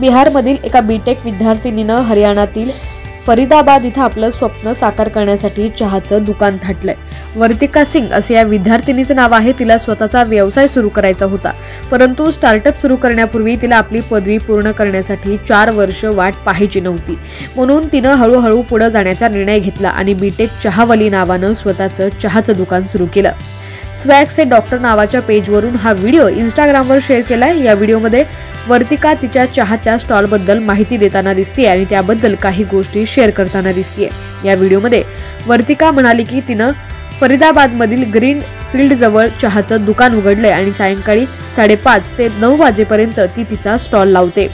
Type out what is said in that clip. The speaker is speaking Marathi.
बिहारमधील एका बीटेक विद्यार्थिनीनं हरियाणातील फरीदाबाद इथं आपलं स्वप्न साकार करण्यासाठी चहाचं दुकान थाटलंय. वर्तिका सिंग असे या विद्यार्थिनीचं नाव आहे. तिला स्वतःचा व्यवसाय सुरू करायचा होता. परंतु स्टार्टअप सुरू करण्यापूर्वी तिला आपली पदवी पूर्ण करण्यासाठी चार वर्ष वाट पाहायची नव्हती. म्हणून तिनं हळूहळू पुढे जाण्याचा निर्णय घेतला आणि बीटेक चहावली नावानं स्वतःचं चहाचं दुकान सुरू केलं. स्वॅक्स हे डॉक्टर नावाच्या पेजवरून हा व्हिडिओ इंस्टाग्रामवर शेअर केलाय. या व्हिडिओमध्ये वर्तिका तिच्या चहाच्या स्टॉलबद्दल माहिती देताना दिसते आणि त्याबद्दल काही गोष्टी शेअर करताना दिसतीये. या व्हिडिओमध्ये वर्तिका म्हणाली की तिनं फरीदाबादमधील ग्रीन फील्डजवळ चहाचं दुकान उघडलंय आणि सायंकाळी साडेपाच ते नऊ वाजेपर्यंत ती तिचा स्टॉल लावते.